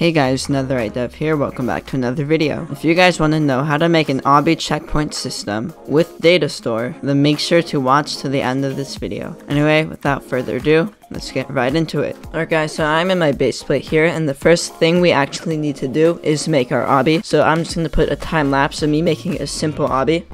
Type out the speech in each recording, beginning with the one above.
Hey guys, Netherite Dev here, welcome back to another video. If you guys want to know how to make an obby checkpoint system with data store, then make sure to watch to the end of this video. Anyway, without further ado, let's get right into it. Alright guys, so I'm in my base plate here, and the first thing we actually need to do is make our obby. So I'm just going to put a time lapse of me making a simple obby.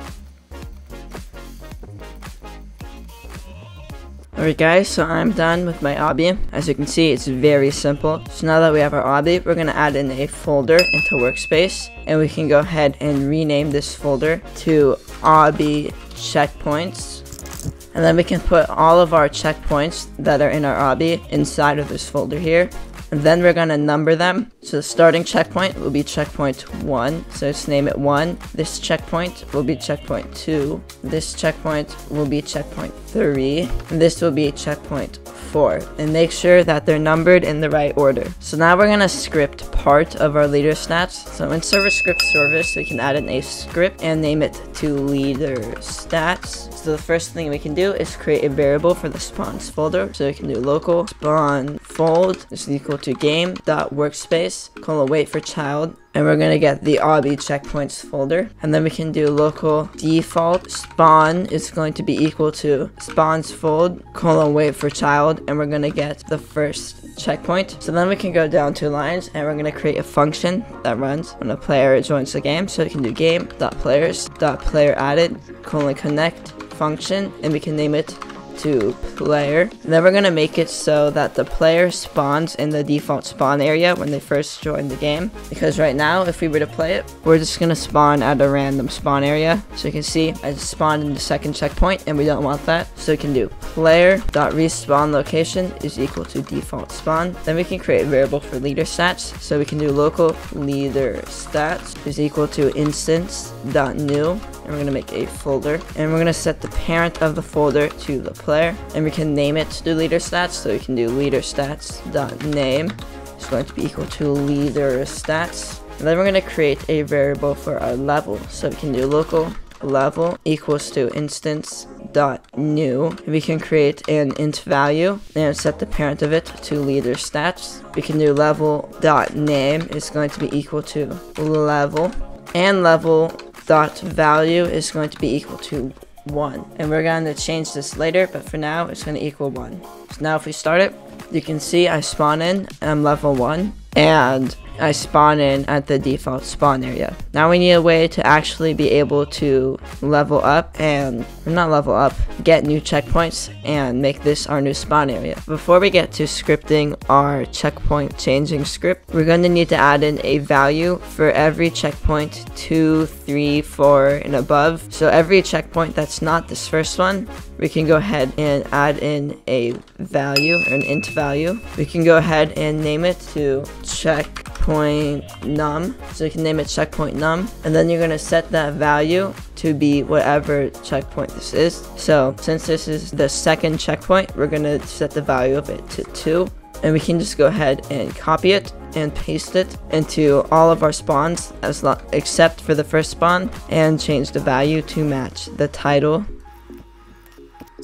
Alright guys, so I'm done with my obby. As you can see, it's very simple. So now that we have our obby, we're going to add in a folder into workspace. And we can go ahead and rename this folder to obby checkpoints. And then we can put all of our checkpoints that are in our obby inside of this folder here. And then we're to number them. So the starting checkpoint will be checkpoint 1. So let's name it 1. This checkpoint will be checkpoint 2. This checkpoint will be checkpoint 3. And this will be checkpoint 4. And make sure that they're numbered in the right order. So now we're to script part of our leader stats. So in server script service, we can add in a script and name it to leader stats. So the first thing we can do is create a variable for the spawns folder. So we can do local spawn fold is equal to game dot workspace colon wait for child and we're gonna get the obby checkpoints folder. And then we can do local default spawn is going to be equal to spawns fold colon wait for child and we're gonna get the first checkpoint. So then we can go down two lines and we're gonna create a function that runs when a player joins the game. So we can do game dot players dot player added colon connect function and we can name it to player. Then we're to make it so that the player spawns in the default spawn area when they first join the game. Because right now, if we were to play it, we're just to spawn at a random spawn area. So you can see I spawned in the second checkpoint and we don't want that. So we can do player.respawn location is equal to default spawn. Then we can create a variable for leader stats. So we can do local leader stats is equal to instance.new and we're going to make a folder. And we're going to set the parent of the folder to the player. And we can name it to leader stats. So we can do leader stats dot name is going to be equal to leader stats and then we're going to create a variable for our level. So we can do local level equals to instance dot new we can create an int value and set the parent of it to leader stats we can do level dot name is going to be equal to level and level dot value is going to be equal to 1 and we're going to change this later but for now it's going to equal 1 so now if we start it you can see I spawn in and I'm level 1 and I spawn in at the default spawn area. Now we need a way to actually be able to level up and, not level up, get new checkpoints and make this our new spawn area. Before we get to scripting our checkpoint changing script, we're going to need to add in a value for every checkpoint 2, 3, 4, and above. So every checkpoint that's not this first one, we can go ahead and add in a value, or an int value. We can go ahead and name it to checkpoint num. So you can name it checkpoint num. And then you're going to set that value to be whatever checkpoint this is. So since this is the second checkpoint, we're going to set the value of it to 2. And we can just go ahead and copy it and paste it into all of our spawns as except for the first spawn and change the value to match the title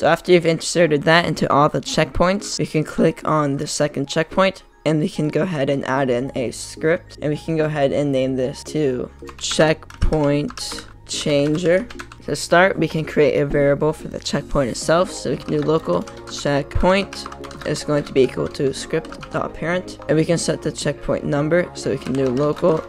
so after you've inserted that into all the checkpoints, we can click on the second checkpoint and we can go ahead and add in a script and we can go ahead and name this to checkpoint changer. To start, we can create a variable for the checkpoint itself. So we can do local checkpoint is going to be equal to script.parent and we can set the checkpoint number so we can do local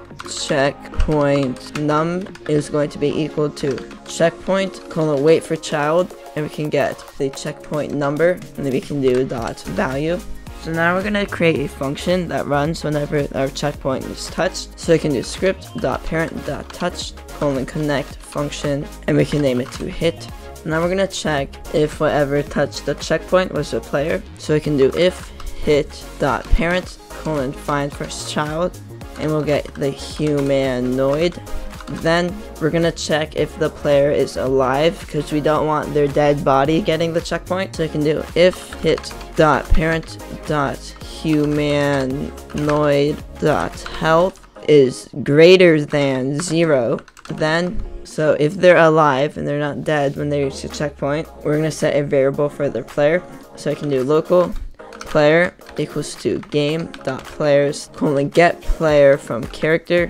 checkpoint num is going to be equal to checkpoint colon wait for child and we can get the checkpoint number and then we can do dot value so now we're going to create a function that runs whenever our checkpoint is touched. So we can do script dot parent dot touch colon connect function and we can name it to hit. Now we're going to check if whatever touched the checkpoint was a player. So we can do if hit dot parent colon find first child and we'll get the humanoid then we're gonna check if the player is alive because we don't want their dead body getting the checkpoint. So we can do if hit dot parent dot humanoid dot health is greater than zero. Then so if they're alive and they're not dead when they reach the checkpoint, we're gonna set a variable for their player. So I can do local player equals to game dot players colon get player from character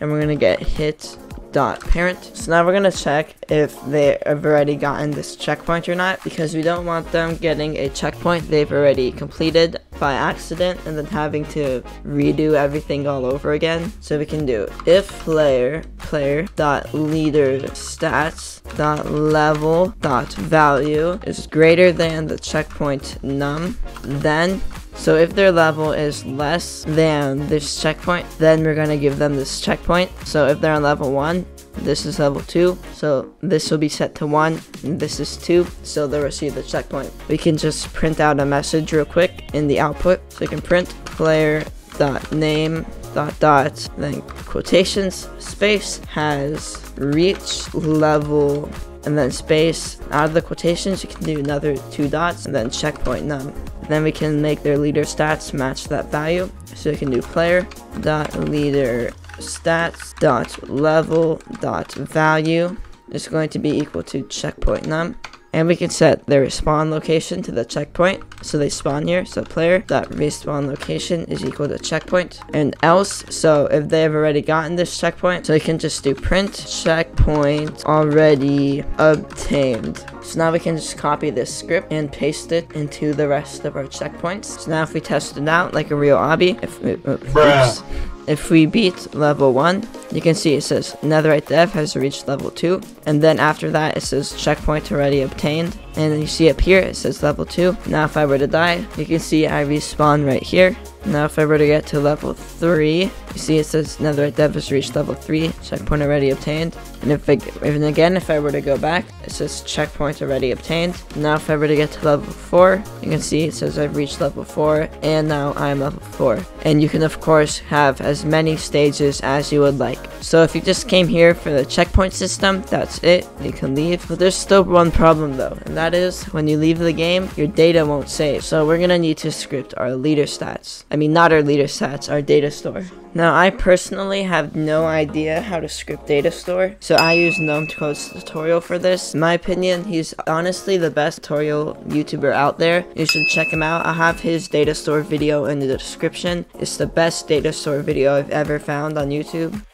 and we're gonna get hit dot parent. So now we're gonna check if they have already gotten this checkpoint or not because we don't want them getting a checkpoint they've already completed by accident and then having to redo everything all over again. So we can do if player player dot leader stats dot level dot value is greater than the checkpoint num then so if their level is less than this checkpoint, then we're going to give them this checkpoint. So if they're on level 1, this is level 2, so this will be set to 1, and this is 2, so they'll receive the checkpoint. We can just print out a message real quick in the output. So we can print player dot name dot dot then quotations space has reach level and then space out of the quotations you can do another two dots and then checkpoint num then we can make their leader stats match that value. So we can do player dot leader stats dot level dot value is going to be equal to checkpoint num and we can set their respawn location to the checkpoint. So they spawn here. So player dot respawn location is equal to checkpoint. And else so if they have already gotten this checkpoint so we can just do print checkpoint already obtained. So now we can just copy this script and paste it into the rest of our checkpoints. So now if we test it out like a real obby if uh, uh, oops, if we beat level 1, you can see it says Netherite Dev has reached level 2. And then after that, it says checkpoint already obtained. And you see up here, it says level 2. Now if I were to die, you can see I respawn right here. Now if I were to get to level 3, you see it says Netherite Dev has reached level 3, checkpoint already obtained. And if I, even again, if I were to go back, it says checkpoint already obtained. Now if I were to get to level 4, you can see it says I've reached level 4, and now I'm level 4. And you can of course have as many stages as you would like. So if you just came here for the checkpoint system, that's it, you can leave. But there's still one problem though, and that is when you leave the game, your data won't save. So we're gonna need to script our leader stats. I mean not our leader stats, our data store. Now, I personally have no idea how to script data store, so I use GnomeCode's tutorial for this. In my opinion, he's honestly the best tutorial YouTuber out there. You should check him out. I'll have his data store video in the description. It's the best data store video I've ever found on YouTube.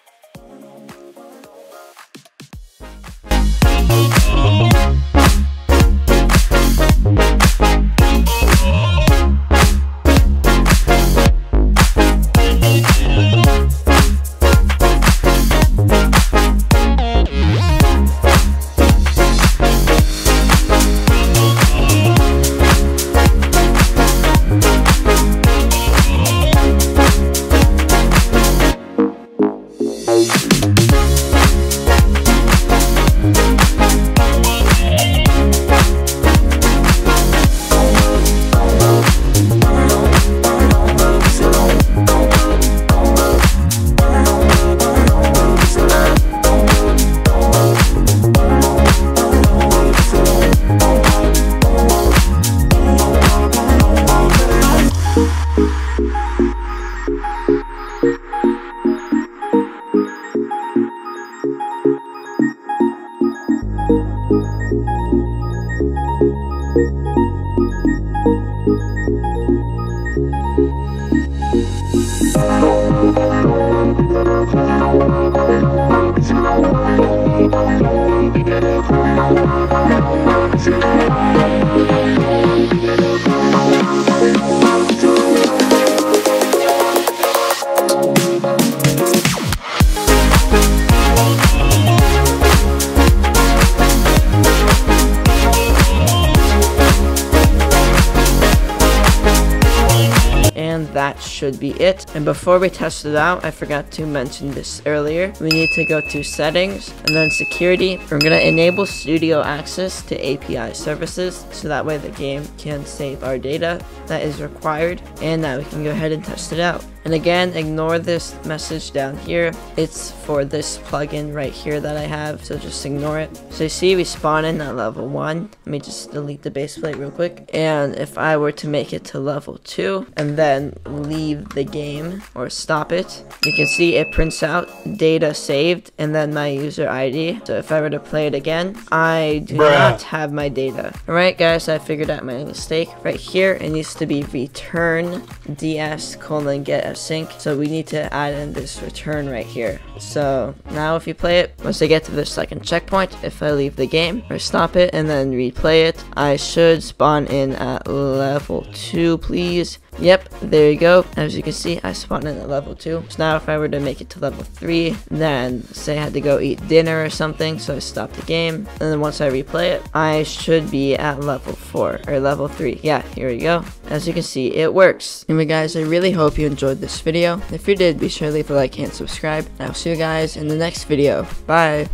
Should be it. And before we test it out, I forgot to mention this earlier. We need to go to settings and then security. We're going to enable studio access to API services so that way the game can save our data that is required and now we can go ahead and test it out. And again, ignore this message down here. It's for this plugin right here that I have, so just ignore it. So you see we spawn in at level 1. Let me just delete the base plate real quick. And if I were to make it to level 2 and then leave the game or stop it, you can see it prints out data saved and then my user ID. So if I were to play it again, I do Bruh. not have my data. Alright guys, I figured out my mistake. Right here, it needs to be return ds colon get async. So we need to add in this return right here. So now if you play it, once I get to the second checkpoint, if I leave the game or stop it and then replay it, I should spawn in at level 2 please. Yep, there you go. As you can see, I spawned in at level 2. So now if I were to make it to level 3, then say I had to go eat dinner or something, so I stopped the game. And then once I replay it, I should be at level 4, or level 3. Yeah, here we go. As you can see, it works. Anyway guys, I really hope you enjoyed this video. If you did, be sure to leave a like and subscribe. I'll see you guys in the next video. Bye!